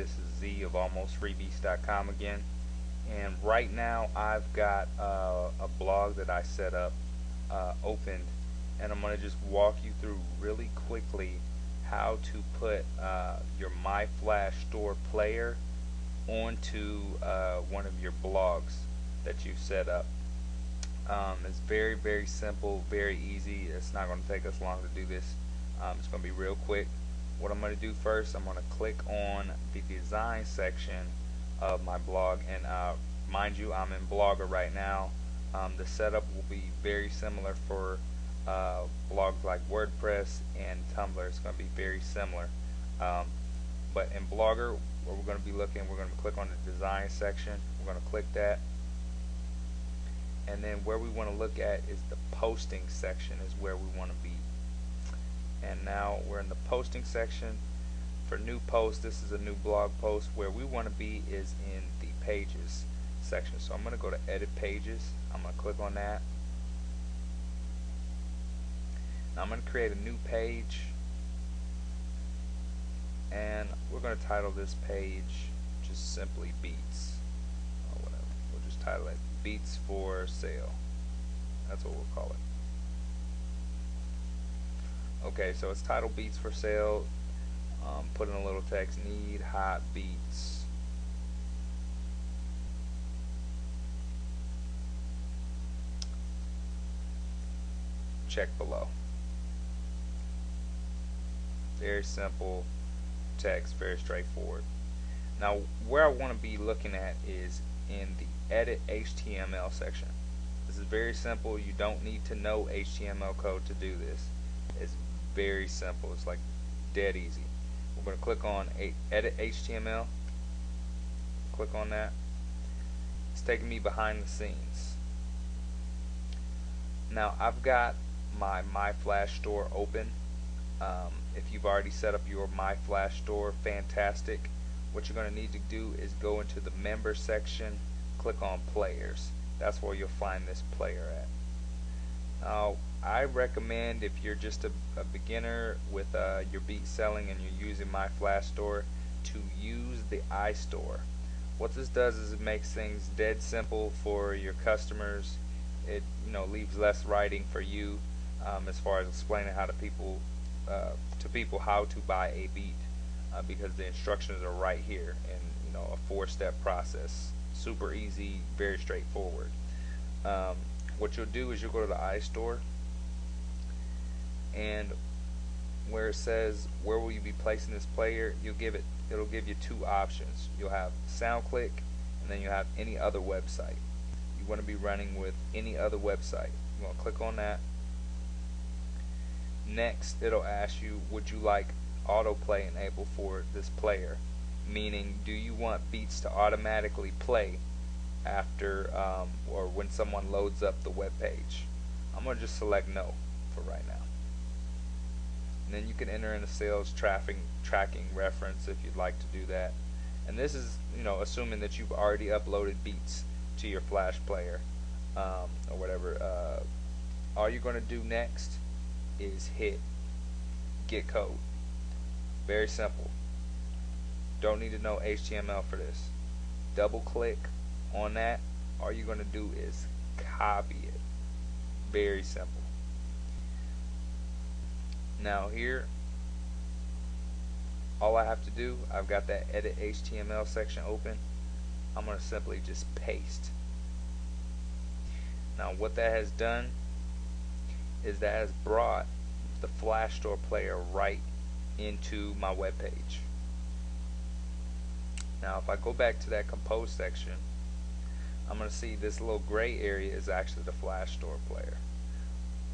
this is Z of almostfreebeats.com again and right now I've got uh, a blog that I set up uh, opened and I'm going to just walk you through really quickly how to put uh, your MyFlash store player onto uh, one of your blogs that you've set up. Um, it's very very simple, very easy. It's not going to take us long to do this. Um, it's going to be real quick. What I'm going to do first, I'm going to click on the design section of my blog and uh, mind you I'm in Blogger right now. Um, the setup will be very similar for uh, blogs like WordPress and Tumblr. It's going to be very similar. Um, but in Blogger, where we're going to be looking, we're going to click on the design section. We're going to click that. And then where we want to look at is the posting section is where we want to be. And now we're in the posting section. For new posts, this is a new blog post. Where we want to be is in the pages section. So I'm going to go to edit pages. I'm going to click on that. Now I'm going to create a new page and we're going to title this page just simply beats or whatever. We'll just title it beats for sale. That's what we'll call it. Okay, so it's title beats for sale. Um, put in a little text, need hot beats. Check below. Very simple text, very straightforward. Now, where I want to be looking at is in the edit HTML section. This is very simple. You don't need to know HTML code to do this. It's very simple. It's like dead easy. We're going to click on edit HTML. Click on that. It's taking me behind the scenes. Now I've got my MyFlash store open. Um, if you've already set up your MyFlash store, fantastic. What you're going to need to do is go into the member section, click on players. That's where you'll find this player at. I recommend if you're just a, a beginner with uh, your beat selling and you're using my Flash store to use the iStore. What this does is it makes things dead simple for your customers. It you know leaves less writing for you um, as far as explaining how to people uh, to people how to buy a beat uh, because the instructions are right here in you know a four-step process super easy very straightforward um, what you'll do is you'll go to the iStore and where it says where will you be placing this player? You'll give it it'll give you two options. You'll have SoundClick and then you'll have any other website. You want to be running with any other website. You want to click on that. Next, it'll ask you, would you like autoplay enabled for this player? Meaning, do you want beats to automatically play after um, or when someone loads up the web page? I'm going to just select no for right now. And then you can enter in a sales traffic tracking reference if you'd like to do that. And this is, you know, assuming that you've already uploaded beats to your Flash player um, or whatever. Uh, all you're going to do next is hit get code. Very simple. Don't need to know HTML for this. Double click on that. All you're going to do is copy it. Very simple. Now here, all I have to do, I've got that edit HTML section open. I'm going to simply just paste. Now what that has done is that has brought the Flash Store player right into my web page. Now if I go back to that compose section I'm going to see this little gray area is actually the Flash Store player.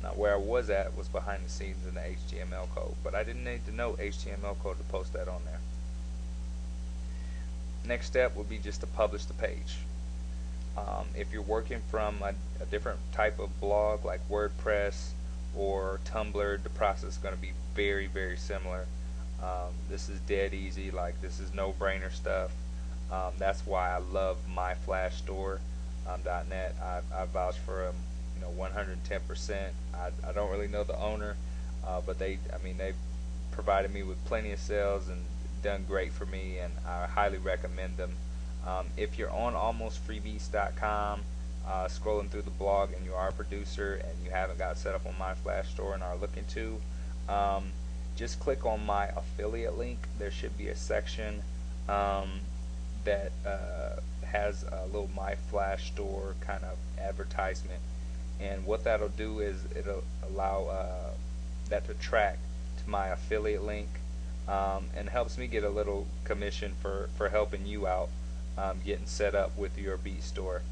Now where I was at was behind the scenes in the HTML code but I didn't need to know HTML code to post that on there. Next step would be just to publish the page. Um, if you're working from a, a, different type of blog like WordPress or Tumblr, the process is going to be very, very similar. Um, this is dead easy, like this is no-brainer stuff. Um, that's why I love MyFlashStore.net. Um, I, I vouch for them, you know, 110%. I, I don't really know the owner, uh, but they, I mean, they provided me with plenty of sales and done great for me, and I highly recommend them. Um, if you're on almostfreebeats.com, uh, scrolling through the blog, and you are a producer and you haven't got set up on my Flash store and are looking to, um, just click on my affiliate link. There should be a section um, that uh, has a little My Flash Store kind of advertisement. And what that'll do is it'll allow uh, that to track to my affiliate link um, and helps me get a little commission for, for helping you out um, getting set up with your beat store.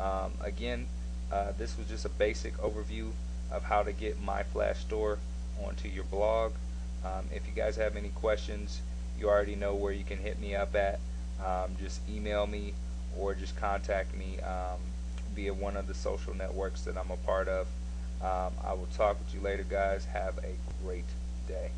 Um, again, uh, this was just a basic overview of how to get my Flash Store onto your blog. Um, if you guys have any questions, you already know where you can hit me up at. Um, just email me or just contact me um, via one of the social networks that I'm a part of. Um, I will talk with you later, guys. Have a great day.